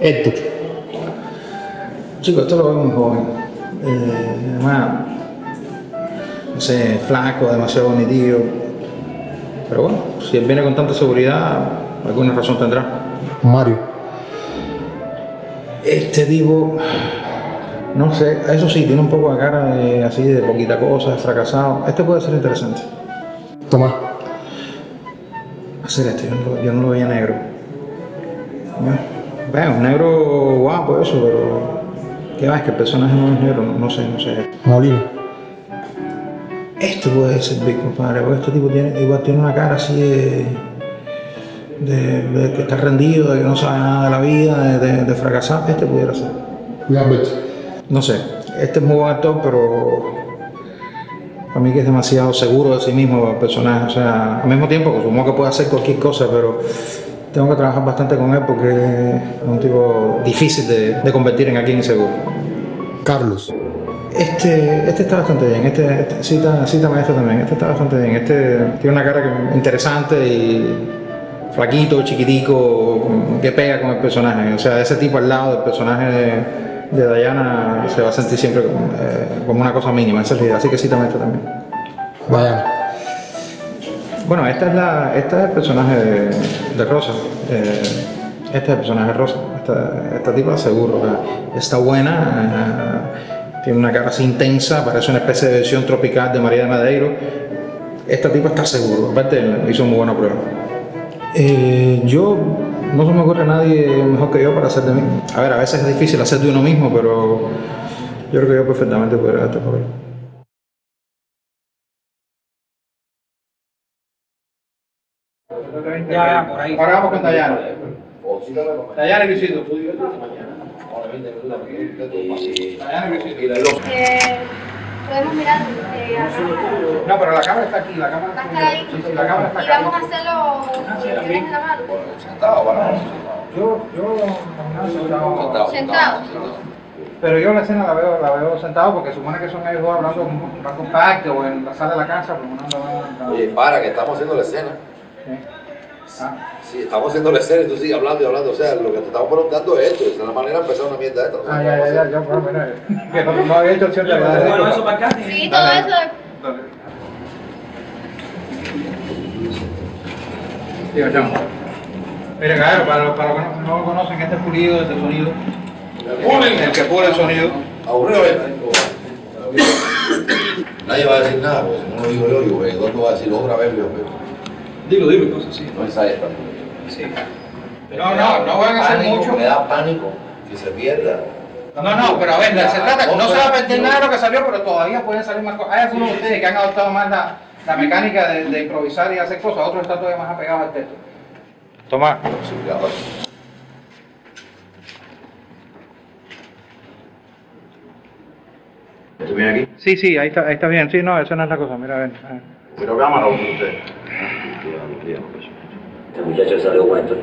Héctor. Chico, esto lo veo muy joven. Eh, además, no sé, flaco, demasiado bonito. Pero bueno, si él viene con tanta seguridad, alguna razón tendrá. Mario. Este tipo, no sé, eso sí, tiene un poco de cara de, así de poquita cosa, de fracasado. Este puede ser interesante. Tomás. Hacer este, yo no, yo no lo veía negro. Bueno, un negro guapo eso, pero... ¿Qué va? Es que el personaje no es negro, no, no sé, no sé. Molina. Este puede ser Big, compadre, porque este tipo tiene, igual tiene una cara así de, de, de que está rendido, de que no sabe nada de la vida, de, fracasar. Este pudiera ser. Luis Alberto. No sé, este es muy buen actor, pero para mí que es demasiado seguro de sí mismo el personaje. O sea, al mismo tiempo, supongo que puede hacer cualquier cosa, pero tengo que trabajar bastante con él porque es un tipo difícil de, de convertir en alguien inseguro. Carlos. Este, este está bastante bien, este, este cita, este también, este está bastante bien, este tiene una cara interesante y flaquito, chiquitico, que pega con el personaje, o sea, ese tipo al lado del personaje de, de Diana se va a sentir siempre como, eh, como una cosa mínima, esa es la idea, así que cítame este también. Diana. Bueno, esta es la, esta es el personaje de, Rosa. Eh, este es el personaje de Rosa. Esta, esta tipa seguro está buena, eh, tiene una cara así intensa, parece una especie de versión tropical de María de Madeiro. Esta tipa está seguro, aparte hizo muy buena prueba. Eh, yo no se me ocurre a nadie mejor que yo para hacer de mí. A ver, a veces es difícil hacer de uno mismo, pero yo creo que yo perfectamente podría hacer este papel. 120. Ya, por ahí. Ahora vamos con Dayana. Dayana y Luisito. Dayana y Podemos mirar. No, pero la cámara está aquí, la cámara está ahí. Y vamos a hacerlo. Ah, sentado, para Yo, yo, sentado. Sentado. Pero yo la escena la veo, la veo sentado porque supone que son ellos dos hablando en un compacto o en la sala de la casa, pero Oye, para, que estamos haciendo la escena. Sí. Ah, Sí, estamos haciendo la escena y tú sigues hablando y hablando. O sea, lo que te estamos preguntando es esto. Es la manera de empezar una mierda esta. ah, ya, ya, ya, ya, bueno, mira, que no, no había hecho opción de Bueno, eso para acá. Sí, todo eso. Dale. Digo, chamo. Mira, claro, para los, para los que no, no lo conocen, este es pulido, este sonido. El que pule el sonido. Aburrido este. Nadie va a decir nada, porque si no lo digo yo, digo, el otro va a decir otra vez, yo, pero Dilo, dilo, cosas así. no ensayes tanto. Sí. No, no, no van a hacer Pánico, mucho. Me da pánico que se pierda. No, no, pero a ver, se trata, no se va a perder nada de lo que salió, pero todavía pueden salir más cosas. Hay algunos de ustedes que han adoptado más la, la mecánica de, de improvisar y hacer cosas, otros están todavía más apegados al texto. Tomás. Sí, ya, pues. ¿Esto viene aquí? Sí, sí, ahí está, ahí está bien. Sí, no, esa no es la cosa. Mira, a ver. Pero cámara Este muchacho salió con esto.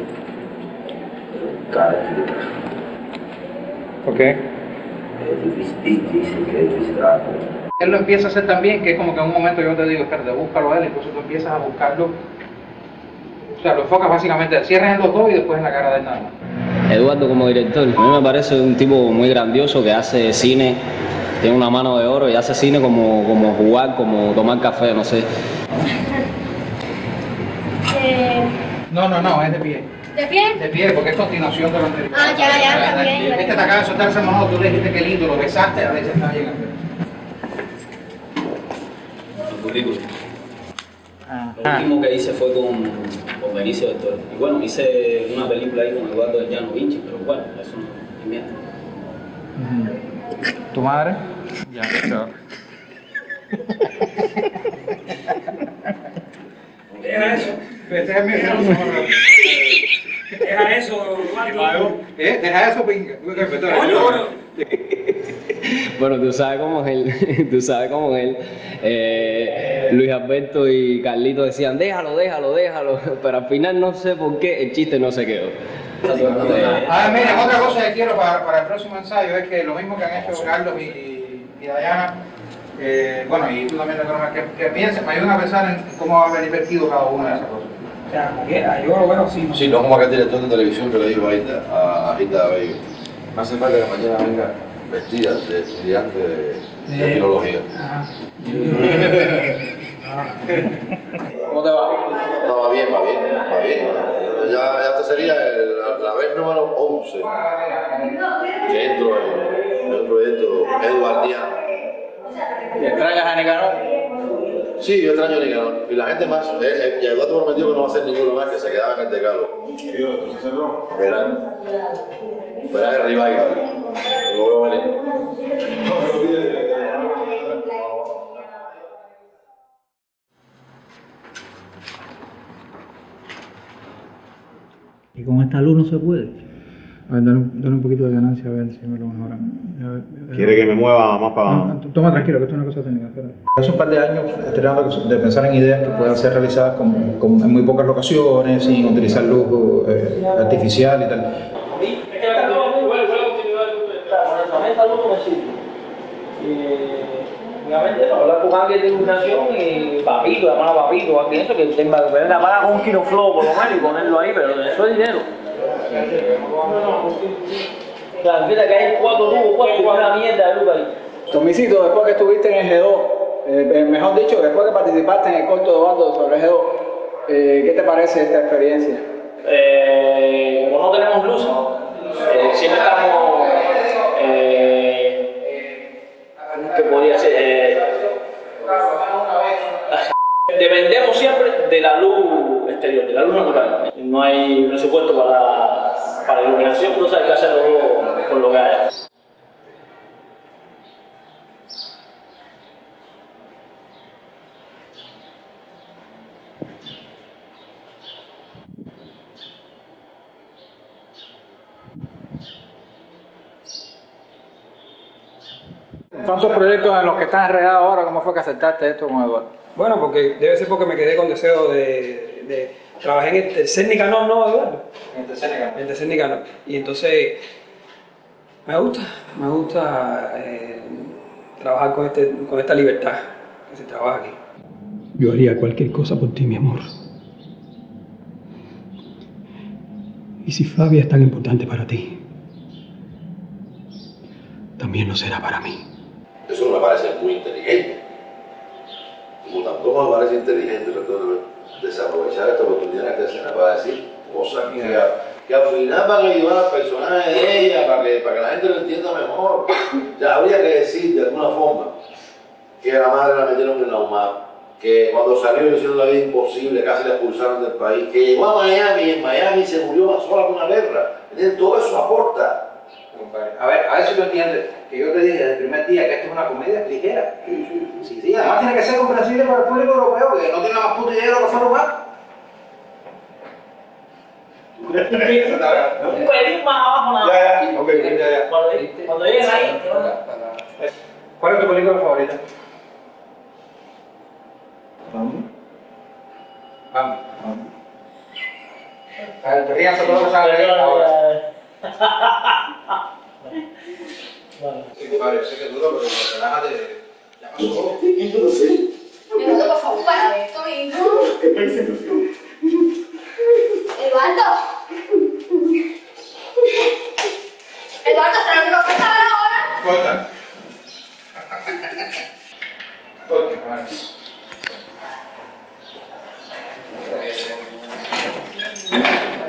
Cara, tío. ¿Por qué? Es difícil, que es difícil con él. Él lo empieza a hacer también, que es como que en un momento yo te digo, espérate, búscalo a él, entonces tú empiezas a buscarlo. O sea, lo enfocas básicamente, cierras en los dos y después en la cara de él nada más. Eduardo como director, a mí me parece un tipo muy grandioso que hace cine, tiene una mano de oro y hace cine como, como jugar, como tomar café, no sé. Eh, No, no, no, es de pie. ¿De pie? De pie, porque es continuación de lo anterior. Ah, ya, ya, está bien. Este te acaba de soltar ese monólogo, tú le dijiste que lindo, lo besaste, a veces está bien. Tu currículum. Lo Ajá. último que hice fue con, con Benicio del Toro. Y bueno, hice una película ahí con Eduardo de Llano Vinci, pero bueno, eso no es mierda. ¿Tu madre? Ya, chao. Deja eso. Deja eso, Eduardo. ¿Eh? Deja eso, pinga. Coño, bueno. Bueno, tú sabes cómo es él, tú sabes cómo es él. Eh, Luis Alberto y Carlito decían, déjalo, déjalo, déjalo, pero al final no sé por qué el chiste no se quedó. Ah, miren, otra cosa que quiero para, para el próximo ensayo es que lo mismo que han hecho Carlos y, y, y Dayana, eh, bueno, y tú también, que, que piensen, me ayuden a pensar en cómo va a venir vestido cada una de esas cosas. O sea, como quiera, yo lo veo así. Sí, no como aquel director de televisión que le dijo a Hilda, Bello. Me hace falta que mañana venga vestida de estudiante de, de filología. ¿Cómo te va? No, va bien, va bien, va bien. Ya, ya esta sería el- la, la vez número 11 que entro en, en un proyecto eduardiano. ¿Te extrañas a Nicanor? Sí, yo extraño a Nicanor. Y la gente más, eh, eh, y Eduardo prometió que no va a hacer ninguno más, que se quedaba en el decalo. Verán. Verán el revival. Lo veo venir. Y con esta luz no se puede. A ver, dale, un- dale un poquito de ganancia a ver si me lo mejoran. A ver, a ver. Quiere que me mueva más para abajo. no, Toma tranquilo, que esto es una cosa técnica. espera. Hace un par de años tratando de pensar en ideas que puedan ser realizadas con, con- en muy pocas locaciones, sin utilizar luz eh, artificial y tal. Obviamente, para hablar con alguien de iluminación y papito, llamar a papito, alguien eso que tenga que venga para con un kilo flow por lo menos y ponerlo ahí, pero eso es dinero. O sea, fíjate que hay cuatro tubos, cuatro, una mierda de luz ahí. Tomisito, después que estuviste en el G2, eh, eh, mejor dicho, después que participaste en el corto de Bando sobre el G2, eh, ¿qué te parece esta experiencia? Eh, como no tenemos luz, eh, siempre estamos. Eh, ¿Qué podría ser? Eh, dependemos siempre de la luz exterior, de la luz natural. No hay presupuesto para, para iluminación, entonces hay que hacerlo con lo que haya. ¿Cuántos proyectos en los que estás enredado ahora? ¿Cómo fue que aceptaste esto con Eduardo? Bueno, porque debe ser porque me quedé con deseo de, de trabajar en el tercer Nicanor, ¿no, Eduardo? En el tercer Nicanor. Y entonces me gusta, me gusta eh, trabajar con, este, con esta libertad que se trabaja aquí. Yo haría cualquier cosa por ti, mi amor. Y si Flavia es tan importante para ti, también lo será para mí. Eso no me parece muy inteligente. Como tampoco me parece inteligente perdóname, desaprovechar esta oportunidad, esta escena para decir cosas que, que al final van a ayudar al personaje de ella, para que, para que la gente lo entienda mejor. Ya habría que decir de alguna forma que la madre la metieron en la UMAP, que cuando salió le hicieron la vida imposible, casi la expulsaron del país, que llegó a Miami y en Miami se murió más sola con una guerra. Todo eso aporta. A ver, a ver si tú entiendes que yo te dije desde el primer día que esto es una comedia ligera. Sí, sí, además tiene que ser comprensible para el público europeo, que no tiene la más puta idea de lo que fue Roma. Un pelín más abajo nada. Ya, ya, ok, ya, ya. Cuando, cuando lleguen ahí, ¿Cuál es tu película favorita? A ver, ríanse todos los que saben ahora. Sí, compadre, sé que es duro, pero relájate. Ya pasó. Eduardo, por favor, para esto, hijo. Eduardo. Eduardo, ¿está lo único que está ahora? Corta. Corta, compadre.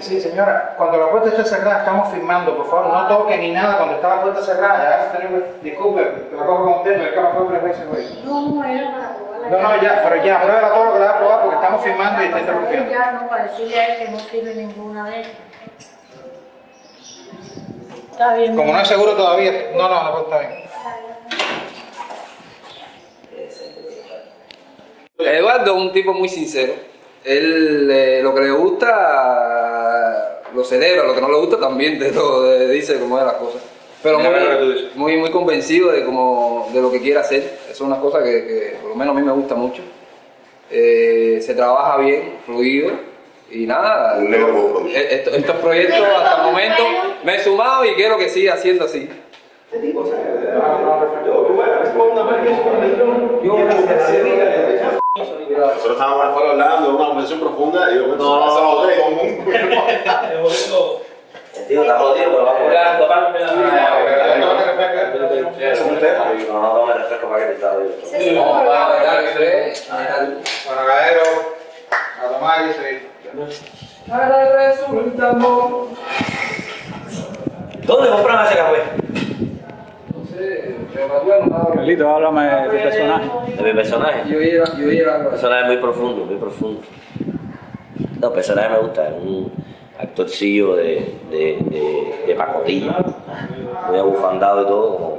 Sí, señora, cuando la puerta esté cerrada, estamos filmando, por favor, no toque ni nada cuando está la puerta cerrada. Ya vas disculpe, que la cojo con usted, pero fue tres veces hoy. No, era para probar No, no, ya, pero ya, pruébela todo lo que le va a probar porque estamos filmando y está interrumpiendo. Ya, no, para decirle a él que no sirve ninguna de ellas. Está bien. Como no es seguro todavía, no, no, no, está bien. Eduardo es un tipo muy sincero. Él eh, lo que le gusta lo celebra, lo que no le gusta también te lo dice como es las cosas. Pero muy, muy, muy convencido de, como, de lo que quiere hacer. Eso es una cosa que, que por lo menos a mí me gusta mucho. Eh, se trabaja bien, fluido y nada. Compromiso. eh, esto- estos proyectos hasta el momento me he sumado y quiero que siga siendo así. Nosotros estábamos afuera hablando de una conversación profunda y yo me No. esa botella con un El tío está jodido, pero va a. Es un tema. No, no, no me refresco para que te está jodido. No, va. Bueno, a tomar y seguir. Para resultando. ¿Dónde compran ese café? No sé, pero Manuel no Carlito, háblame de tu personaje. De mi personaje. Yo iba, yo iba. Un personaje muy profundo, muy profundo. No, el personaje me gusta, es un actorcillo de, de, de, de pacotilla, muy abufandado y todo, como,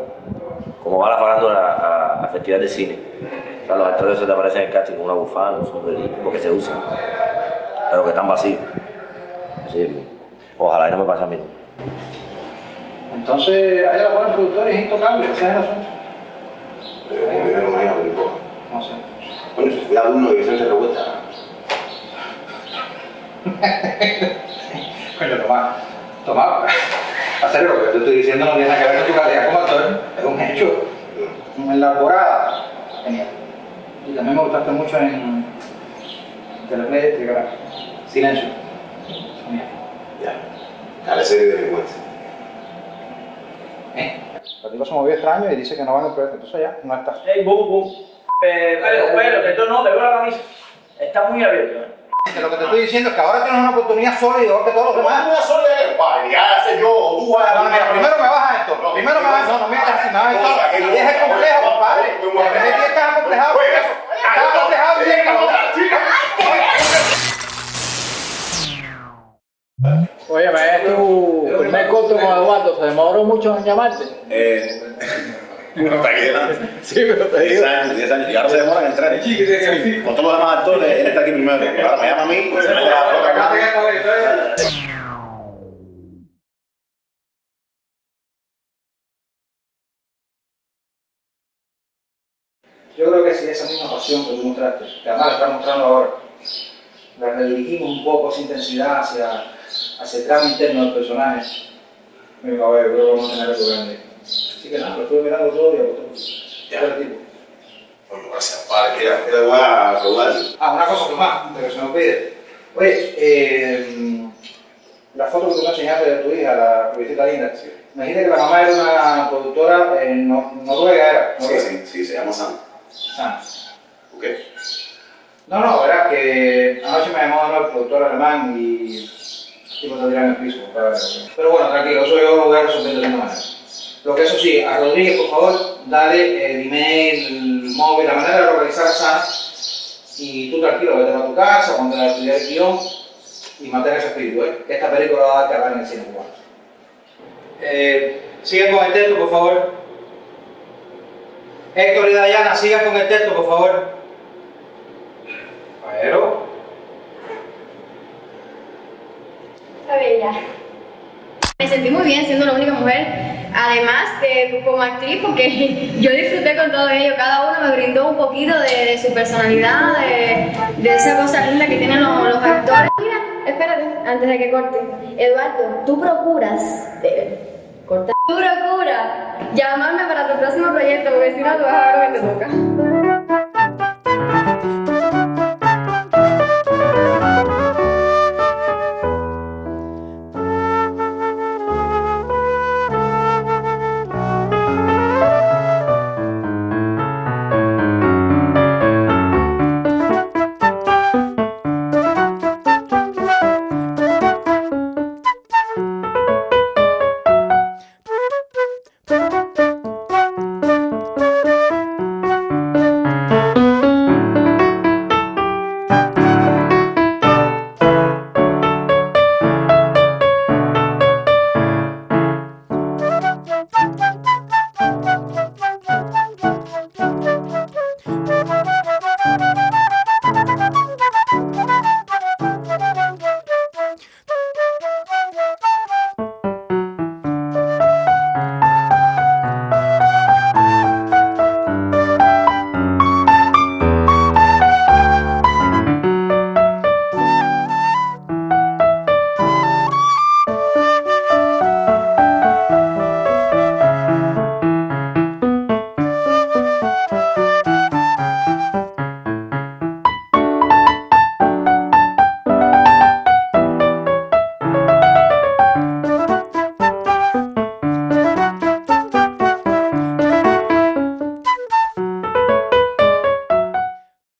como va la farándula a, a festival de cine. O sea, los actores se te aparecen en el casting con una bufanda, un sombrerito, porque se usan, pero que están vacíos. Así. Ojalá y no me pase a mí. Entonces, ahí lo ponen productores intocables, ese es el asunto. Primero mañana, no importa. No sé. Bueno, si fui alumno de Vicente Revuelta, Coño, Tomás, Tomás, hacer lo que te estoy diciendo no tiene nada que ver con tu calidad como actor, es un hecho. En la genial. Y también me gustaste mucho en Teleplay Eléctrica, Silencio. Genial. ya. A la serie de delincuentes. ¿Eh? El tipo se movió extraño y dice que no va en el proyecto, entonces ya, no está. Ey, boom, boom. Eh, pero, pero, que esto no, te veo la camisa. Está muy abierto. ¿eh? Que lo que te estoy diciendo es que ahora tienes una oportunidad sólida que todos los demás. Una sola vale, ya sé yo, o tú vas No, no, mira, primero me bajas esto. No, primero me bajas. No, no, mira, si me vas a Cosa que esto. Y es el complejo, compadre. El primer día estás acomplejado por eso. Estás acomplejado bien, cabrón. Oye, es primer corto con Eduardo. ¿Se demoró mucho en llamarte? Eh, no está aquí. Sí, pero te 10 años, 10 años. Y ahora se demoran en entrar. ¿eh? Con todos los demás actores, él está aquí primero. Ahora me llama a mí, se mete la foto acá. Yo creo que si esa misma pasión que tú mostraste, que además la estás mostrando ahora, la redirigimos un poco esa intensidad hacia, hacia el tramo interno del personaje, mi caballero, creo que vamos a tener algo grande. Así que nada, lo estuve mirando todo y apostó. Ya. Todo el tipo. Bueno, gracias, padre. Mira, te voy a saludar. Ah, una cosa más, antes que se me olvide. Oye, eh, la foto que tú me enseñaste de tu hija, la visita linda, me dijiste que la mamá era una productora en Nor- Noruega, ¿era? Sí, Noruega. sí, sí, se llama Sam. Ah. ¿Ok? No, no, verás que anoche me llamó el productor alemán y te dirá en el piso. Pero bueno, tranquilo, eso yo lo voy a resolver de alguna manera. Lo que eso sí, a Rodríguez, por favor, dale el email, el móvil, la manera de localizar y tú tranquilo, vete a tu casa, ponte a estudiar el guion y mantén ese espíritu, ¿eh? Esta película va a hablar en el cine cubano. Eh, sigan con el texto, por favor. Héctor y Dayana, sigan con el texto, por favor. Pero, Está bella. Me sentí muy bien siendo la única mujer, además de como actriz, porque yo disfruté con todo ello. Cada uno me brindó un poquito de, de su personalidad, de, de esa cosa linda que tienen los, actores. Mira, espérate, antes de que corte. Eduardo, tú procuras. eh, corta. Tú procuras llamarme para tu próximo proyecto, porque si no, tú vas a ver lo que te toca.